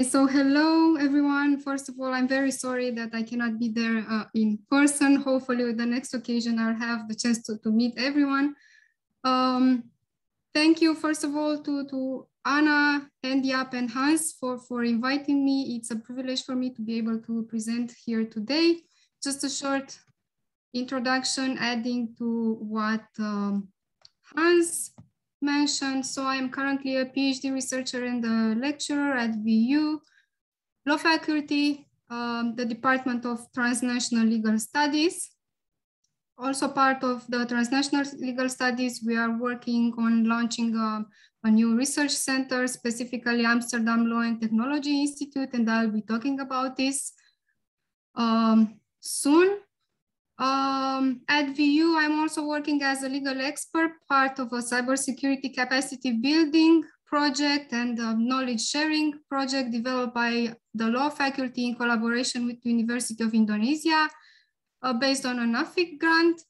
So hello everyone. First of all, I'm very sorry that I cannot be there uh, in person. Hopefully the next occasion I'll have the chance to, to meet everyone. Um, thank you first of all to, to Anna, and Jaap and Hans for, for inviting me. It's a privilege for me to be able to present here today. Just a short introduction adding to what um, Hans mentioned. So I'm currently a PhD researcher and a lecturer at VU Law Faculty, um, the Department of Transnational Legal Studies. Also part of the Transnational Legal Studies, we are working on launching a, a new research center, specifically Amsterdam Law and Technology Institute, and I'll be talking about this um, soon. Um, at VU, I'm also working as a legal expert, part of a cybersecurity capacity building project and knowledge sharing project developed by the law faculty in collaboration with the University of Indonesia, uh, based on an AFIC grant.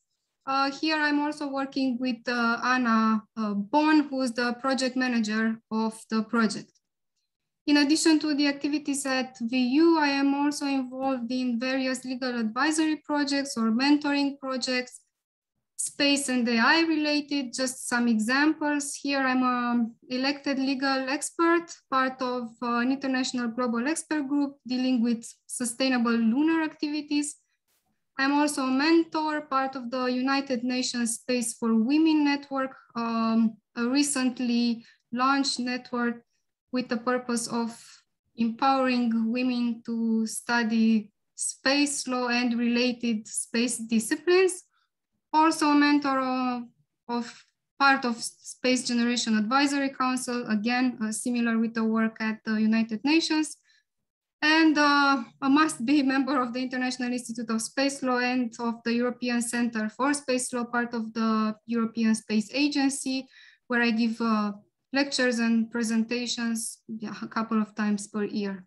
Uh, here I'm also working with uh, Anna uh, Bon, who is the project manager of the project. In addition to the activities at VU, I am also involved in various legal advisory projects or mentoring projects, space and AI related, just some examples. Here I'm an elected legal expert, part of an international global expert group dealing with sustainable lunar activities. I'm also a mentor, part of the United Nations Space for Women Network, um, a recently launched network with the purpose of empowering women to study space law and related space disciplines. Also a mentor of, of part of Space Generation Advisory Council, again, uh, similar with the work at the United Nations. And uh, a must-be member of the International Institute of Space Law and of the European Center for Space Law, part of the European Space Agency, where I give uh, lectures and presentations yeah, a couple of times per year.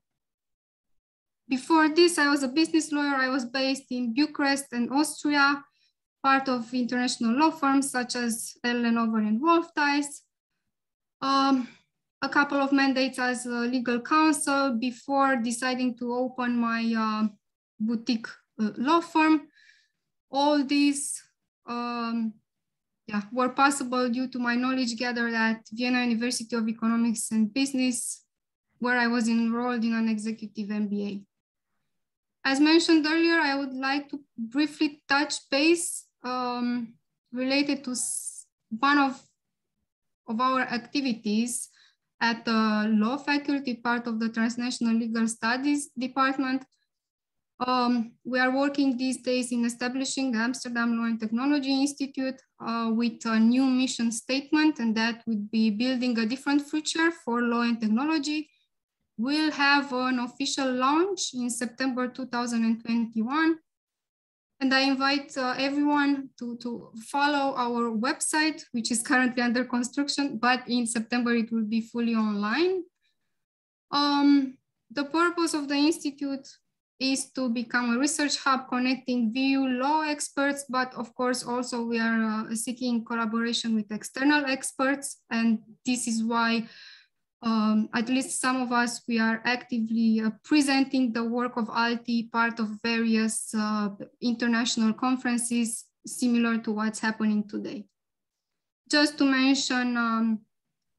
Before this, I was a business lawyer. I was based in Bucharest and Austria, part of international law firms such as Lenovo and Wolf. Um, a couple of mandates as a legal counsel before deciding to open my uh, boutique uh, law firm. All these um, yeah, were possible due to my knowledge gathered at Vienna University of Economics and Business, where I was enrolled in an executive MBA. As mentioned earlier, I would like to briefly touch base um, related to one of, of our activities at the law faculty, part of the Transnational Legal Studies Department, um, we are working these days in establishing the Amsterdam Law and Technology Institute uh, with a new mission statement, and that would be building a different future for law and technology. We'll have an official launch in September 2021. And I invite uh, everyone to, to follow our website, which is currently under construction, but in September it will be fully online. Um, the purpose of the Institute is to become a research hub connecting VU law experts, but of course also we are uh, seeking collaboration with external experts. And this is why um, at least some of us, we are actively uh, presenting the work of ALTI, part of various uh, international conferences, similar to what's happening today. Just to mention um,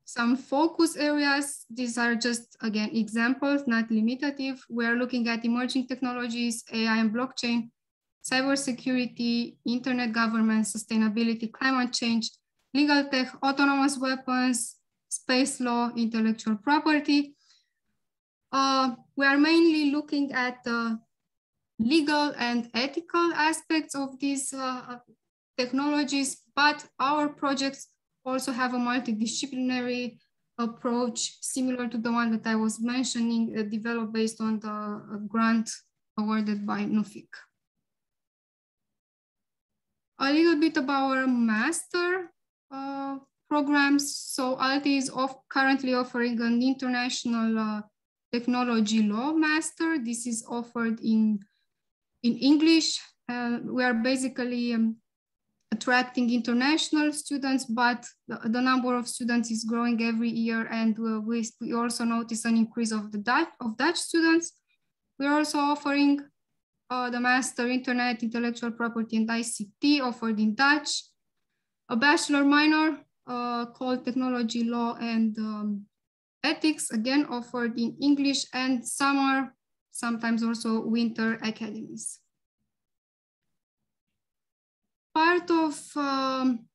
some focus areas. These are just, again, examples, not limitative. We're looking at emerging technologies, AI and blockchain, cybersecurity, internet governance, sustainability, climate change, legal tech, autonomous weapons, space law, intellectual property. Uh, we are mainly looking at the legal and ethical aspects of these uh, technologies, but our projects also have a multidisciplinary approach similar to the one that I was mentioning, uh, developed based on the uh, grant awarded by Nuffic. A little bit about our master uh, programs. So ALTI is off currently offering an international uh, technology law master. This is offered in, in English. Uh, we are basically um, attracting international students, but the, the, number of students is growing every year. And uh, we, we also notice an increase of the Dutch, of Dutch students. We're also offering uh, the Master Internet Intellectual Property and ICT offered in Dutch, a bachelor minor uh, called Technology Law and um, Ethics, again offered in English and summer, sometimes also winter academies. Part of um,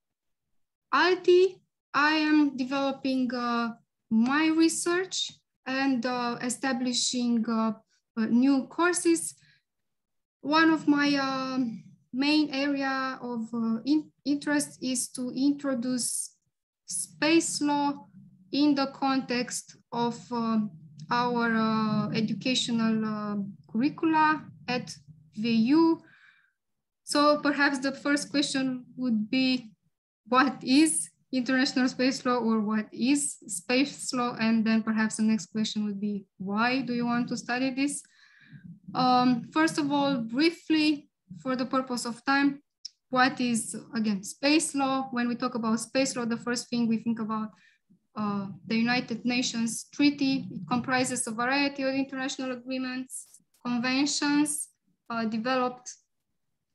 ALTI, I am developing uh, my research and uh, establishing uh, uh new courses one of my uh, main area of uh, in interest is to introduce space law in the context of our educational curricula at VU. So perhaps the first question would be, what is international space law or what is space law? And then perhaps the next question would be, why do you want to study this? Um, first of all, briefly, for the purpose of time, what is, again, space law? When we talk about space law, the first thing we think about uh, the United Nations Treaty. It comprises a variety of international agreements, conventions uh, developed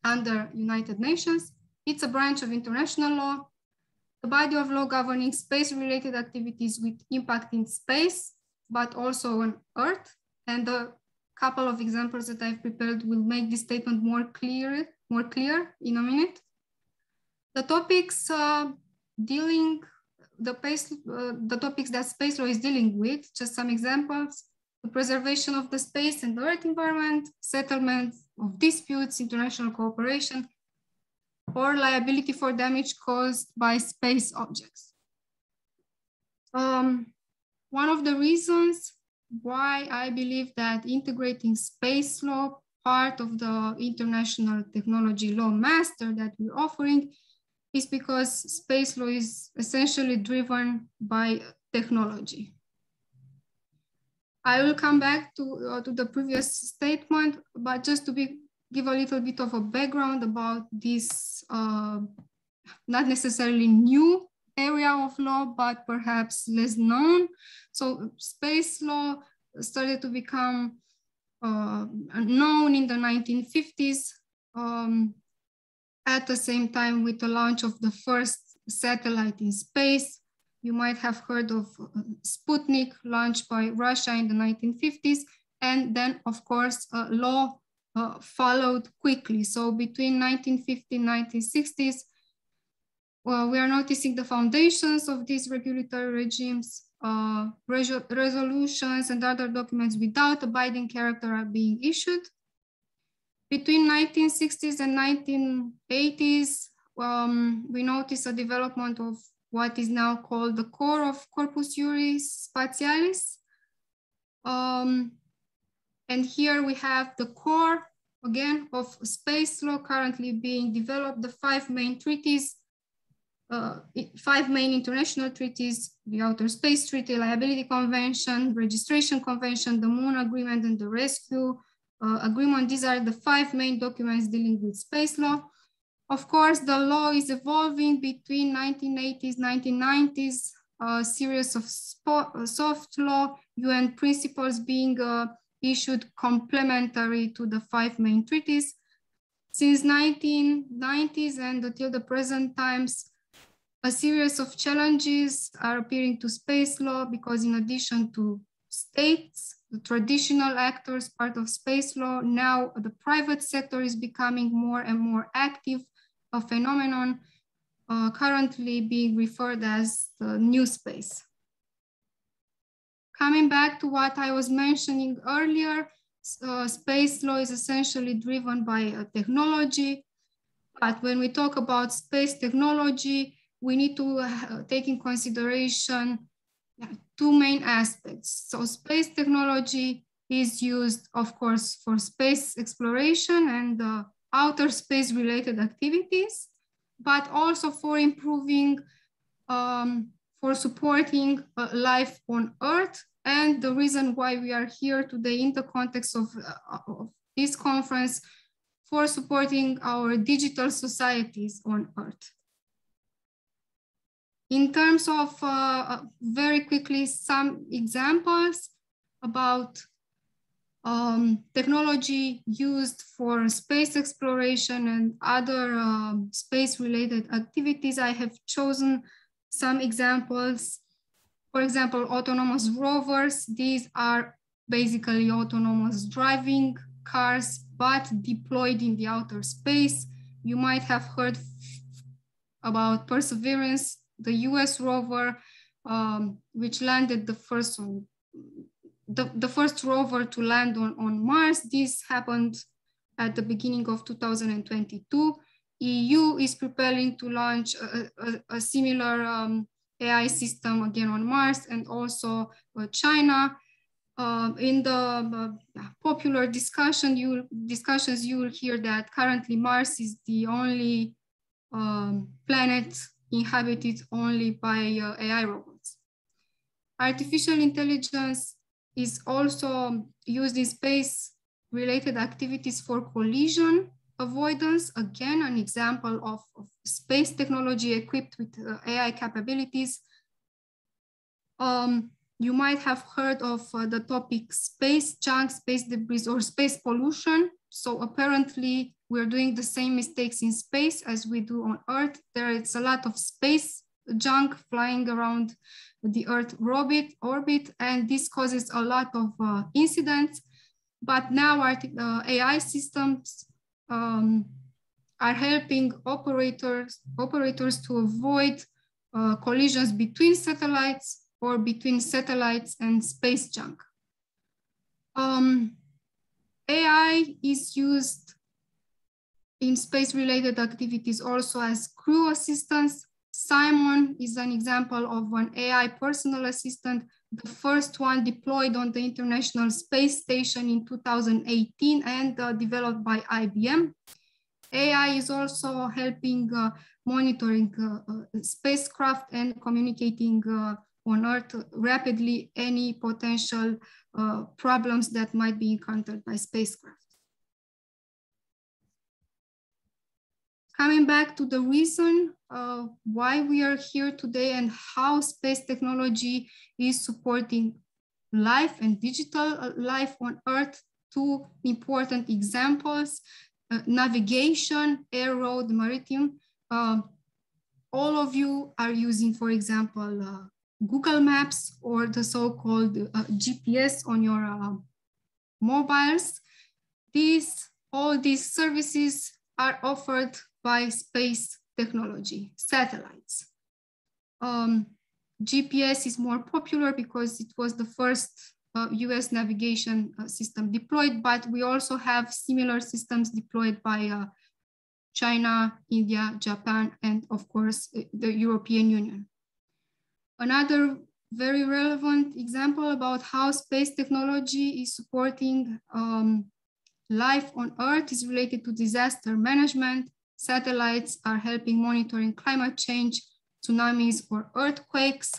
under United Nations. It's a branch of international law, the body of law governing space-related activities with impact in space, but also on Earth. And the couple of examples that I've prepared will make this statement more clear, more clear in a minute. The topics uh, dealing, the, pace, uh, the topics that space law is dealing with, just some examples, the preservation of the space and the earth environment, settlement of disputes, international cooperation, or liability for damage caused by space objects. Um, one of the reasons why I believe that integrating space law, part of the international technology law master that we're offering, is because space law is essentially driven by technology. I will come back to, uh, to the previous statement, but just to be, give a little bit of a background about this uh, not necessarily new area of law, but perhaps less known. So space law started to become uh, known in the 1950s um, at the same time with the launch of the first satellite in space. You might have heard of uh, Sputnik launched by Russia in the 1950s. And then of course, uh, law uh, followed quickly. So between 1950 and 1960s, well, we are noticing the foundations of these regulatory regimes, uh, resolutions and other documents without a binding character are being issued. Between 1960s and 1980s, um, we notice a development of what is now called the core of Corpus Juris Spatialis. Um, and here we have the core, again, of space law currently being developed, the five main treaties uh, five main international treaties, the Outer Space Treaty, Liability Convention, Registration Convention, the Moon Agreement, and the Rescue uh, Agreement. These are the five main documents dealing with space law. Of course, the law is evolving between 1980s, 1990s, a series of uh, soft law, UN principles being uh, issued complementary to the five main treaties. Since 1990s and until the present times, a series of challenges are appearing to space law because in addition to states, the traditional actors part of space law, now the private sector is becoming more and more active, a phenomenon uh, currently being referred as the new space. Coming back to what I was mentioning earlier, uh, space law is essentially driven by technology. But when we talk about space technology, we need to uh, take in consideration two main aspects. So space technology is used, of course, for space exploration and uh, outer space related activities, but also for improving, um, for supporting uh, life on Earth. And the reason why we are here today in the context of, uh, of this conference for supporting our digital societies on Earth. In terms of uh, uh very quickly, some examples about um, technology used for space exploration and other um, space related activities. I have chosen some examples. For example, autonomous rovers. These are basically autonomous driving cars, but deployed in the outer space. You might have heard about Perseverance, the US rover, um, which landed the first on the, the first rover to land on, on Mars. This happened at the beginning of 2022. EU is preparing to launch a, a, a similar um, AI system again on Mars and also uh, China. Uh, in the uh, popular discussion, you discussions, you will hear that currently Mars is the only um, planet inhabited only by uh, AI robots. Artificial intelligence is also used in space related activities for collision avoidance. Again, an example of, of space technology equipped with uh, AI capabilities. Um, you might have heard of uh, the topic space junk, space debris, or space pollution. So apparently we're doing the same mistakes in space as we do on Earth. There is a lot of space junk flying around the Earth orbit, orbit and this causes a lot of uh, incidents. But now our uh, AI systems um, are helping operators, operators to avoid uh, collisions between satellites or between satellites and space junk. Um, AI is used in space-related activities also as crew assistance CIMON is an example of an AI personal assistant, the first one deployed on the International Space Station in 2018 and uh, developed by IBM. AI is also helping uh, monitoring uh, uh, spacecraft and communicating uh, on Earth rapidly any potential uh, problems that might be encountered by spacecraft. Coming back to the reason uh, why we are here today and how space technology is supporting life and digital uh, life on Earth, two important examples, uh, navigation, air, road, maritime. Uh, all of you are using, for example, uh, Google Maps or the so-called uh, GPS on your mobiles. These, all these services are offered by space technology, satellites. Um, GPS is more popular because it was the first uh, US navigation uh, system deployed, but we also have similar systems deployed by uh, China, India, Japan, and of course, uh, the European Union. Another very relevant example about how space technology is supporting um, life on Earth is related to disaster management Satellites are helping monitoring climate change, tsunamis, or earthquakes.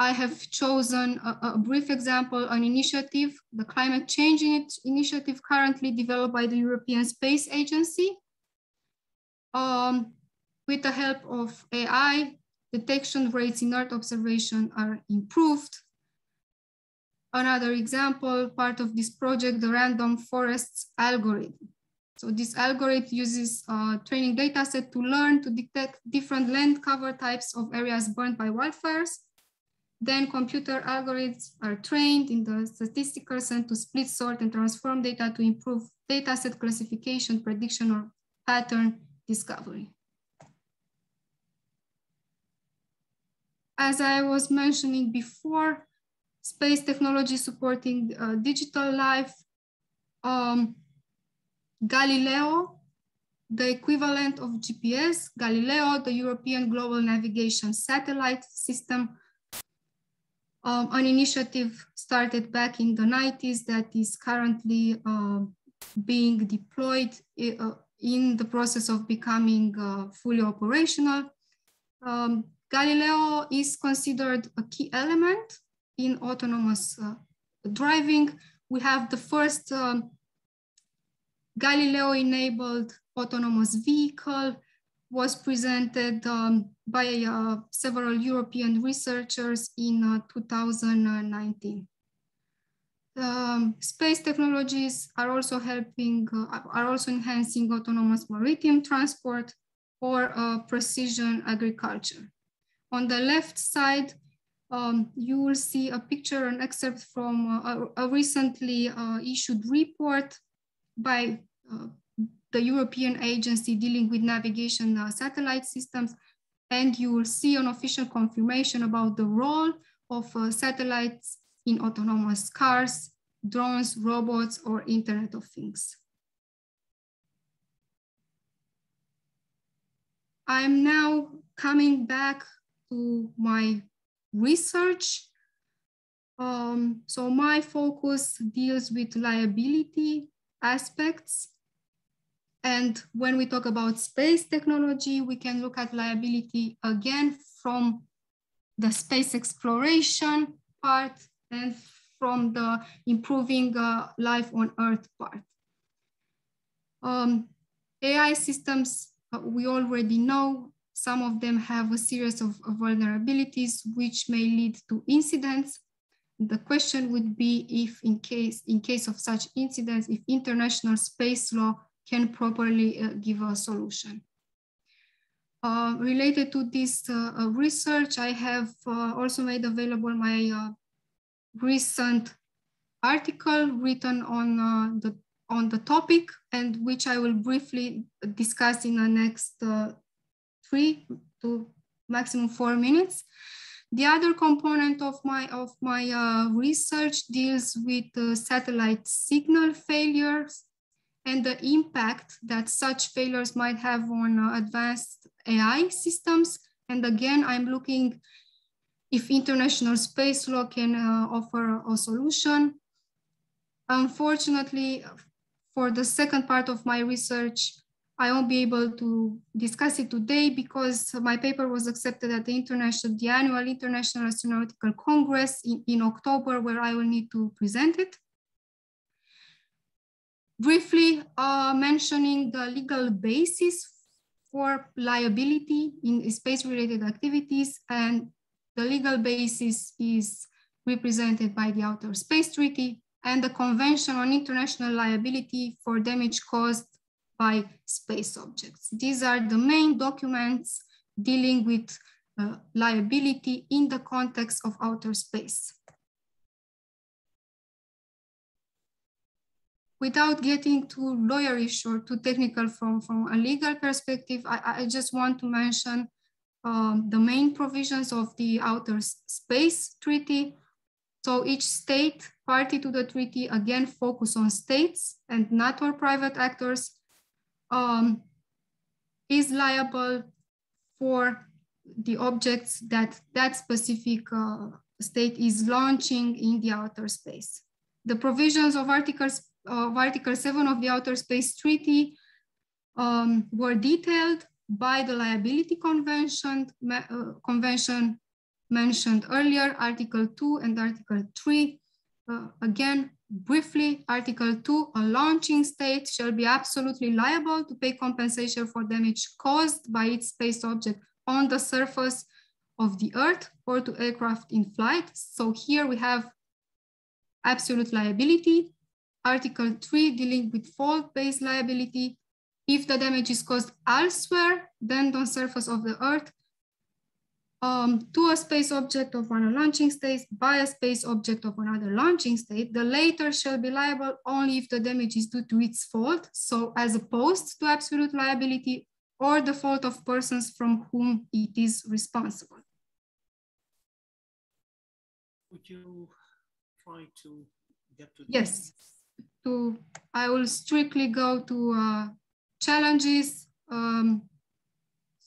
I have chosen a, a, brief example, an initiative, the Climate Change Initiative currently developed by the European Space Agency. Um, with the help of AI, detection rates in Earth observation are improved. Another example, part of this project, the random forests algorithm. So this algorithm uses a training data set to learn to detect different land cover types of areas burned by wildfires. Then computer algorithms are trained in the statistical sense to split, sort, and transform data to improve data set classification, prediction, or pattern discovery. As I was mentioning before, space technology supporting uh, digital life. Um, Galileo, the equivalent of GPS, Galileo, the European Global Navigation Satellite System, um, an initiative started back in the 90s that is currently uh, being deployed uh, in the process of becoming uh, fully operational. Um, Galileo is considered a key element in autonomous uh, driving. We have the first um, Galileo-enabled autonomous vehicle was presented um, by uh, several European researchers in uh, 2019. Um, space technologies are also helping, uh, are also enhancing autonomous maritime transport or uh, precision agriculture. On the left side, um, you will see a picture, an excerpt from uh, a, a recently uh, issued report by uh, the European agency dealing with navigation uh, satellite systems. And you will see an official confirmation about the role of uh, satellites in autonomous cars, drones, robots, or Internet of Things. I'm now coming back to my research. Um, so my focus deals with liability aspects. And when we talk about space technology, we can look at liability again from the space exploration part and from the improving uh, life on Earth part. Um, AI systems, uh, we already know some of them have a series of, of vulnerabilities which may lead to incidents. The question would be if in case, in case of such incidents, if international space law can properly uh, give a solution. Uh, related to this uh, uh research, I have uh, also made available my uh, recent article written on the on the topic and which I will briefly discuss in the next three to maximum four minutes. The other component of my, of my uh, research deals with uh, satellite signal failures and the impact that such failures might have on uh, advanced AI systems. And again, I'm looking if international space law can uh, offer a solution. Unfortunately, for the second part of my research, I won't be able to discuss it today because my paper was accepted at the international, the annual International Astronautical Congress in, in October, where I will need to present it. Briefly uh, mentioning the legal basis for liability in space-related activities, and the legal basis is represented by the Outer Space Treaty and the Convention on International Liability for Damage Caused by space objects. These are the main documents dealing with uh, liability in the context of outer space. Without getting too lawyerish or too technical from, from a legal perspective, I, I just want to mention um, the main provisions of the Outer Space Treaty. So each state party to the treaty again focus on states and not or private actors um, is liable for the objects that that specific uh, state is launching in the outer space. The provisions of articles of Article 7 of the Outer Space Treaty um, were detailed by the Liability Convention, uh, convention mentioned earlier, Article 2 and Article 3. Uh, again, Briefly, Article 2, a launching state shall be absolutely liable to pay compensation for damage caused by its space object on the surface of the Earth or to aircraft in flight. So here we have absolute liability. Article 3 dealing with fault-based liability. If the damage is caused elsewhere than the surface of the Earth, um, to a space object of one launching state by a space object of another launching state, the latter shall be liable only if the damage is due to its fault, so as opposed to absolute liability or the fault of persons from whom it is responsible. Would you try to get to Yes, to, I will strictly go to uh, challenges, um,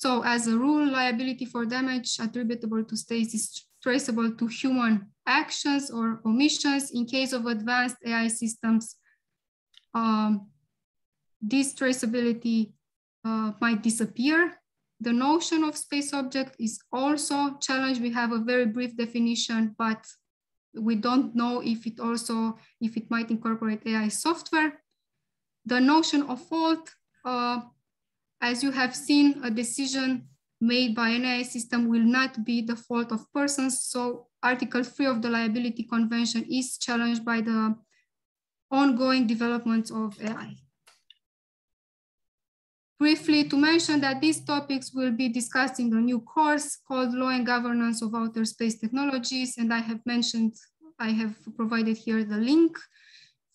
so as a rule, liability for damage attributable to states is traceable to human actions or omissions. In case of advanced AI systems, um, this traceability uh, might disappear. The notion of space object is also challenged. We have a very brief definition, but we don't know if it also, if it might incorporate AI software. the notion of fault, uh, as you have seen, a decision made by an AI system will not be the fault of persons. So Article 3 of the Liability Convention is challenged by the ongoing developments of AI. Briefly to mention that these topics will be discussed in the new course called Law and Governance of Outer Space Technologies. And I have mentioned, I have provided here the link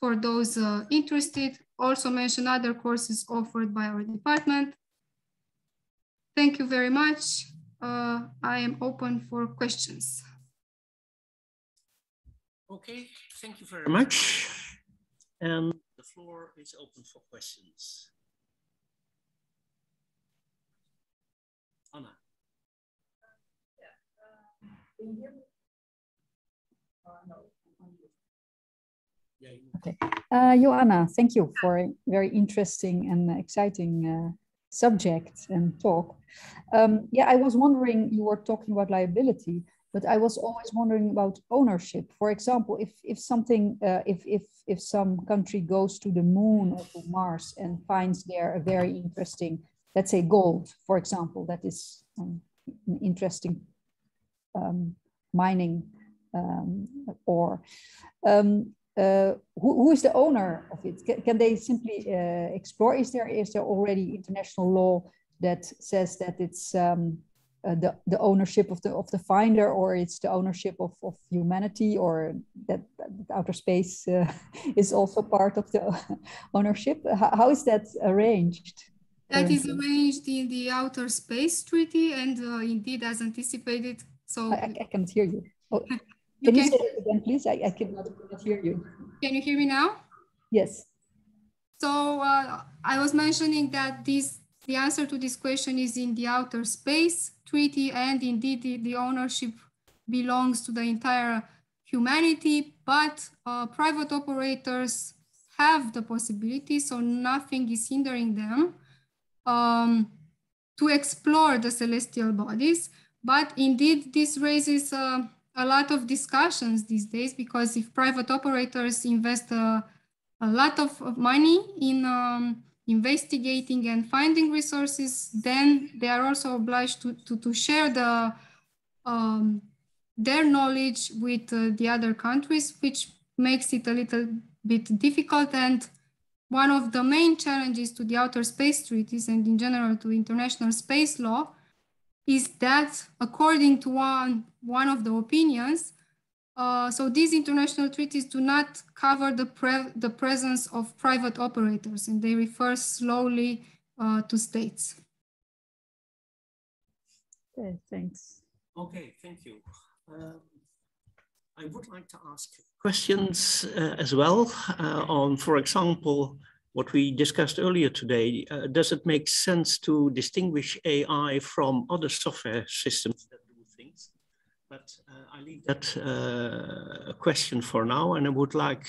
for those uh, interested. Also mention other courses offered by our department. Thank you very much. Uh, I am open for questions. Okay, thank you very much. And the floor is open for questions. Anna. Okay. Uh, Ioana, thank you for a very interesting and exciting uh, subject and talk. Um, yeah, I was wondering, you were talking about liability, but I was always wondering about ownership. For example, if, if something, uh, if, if, if some country goes to the moon or to Mars and finds there a very interesting let's say gold, for example, that is um, an interesting um, mining um, ore. Um, uh, who, who is the owner of it? Can, can they simply uh, explore? Is there is there already international law that says that it's um, uh, the, the ownership of the of the finder or it's the ownership of, of humanity or that, that outer space uh, is also part of the ownership how, how is that arranged that is arranged in the Outer Space Treaty and uh, indeed as anticipated. So I, I can't hear you. Oh, can, you say it again, please? I, I cannot, cannot hear you. Can you hear me now? Yes. So uh, I was mentioning that this the answer to this question is in the Outer Space Treaty and indeed the, the ownership belongs to the entire humanity, but uh, private operators have the possibility, so nothing is hindering them um, to explore the celestial bodies. But indeed, this raises uh, a lot of discussions these days because if private operators invest uh, a lot of money in um, investigating and finding resources, then they are also obliged to, to, to share the, um, their knowledge with uh, the other countries, which makes it a little bit difficult. And one of the main challenges to the outer space treaties and in general to international space law is that according to one, one of the opinions, uh, so these international treaties do not cover the, pre the presence of private operators and they refer slowly uh, to states. Okay, thanks. Okay, thank you. Um, I would like to ask questions uh, as well uh, on, for example, what we discussed earlier today. Uh, does it make sense to distinguish AI from other software systems that do things? But uh, I leave that uh, question for now, and I would like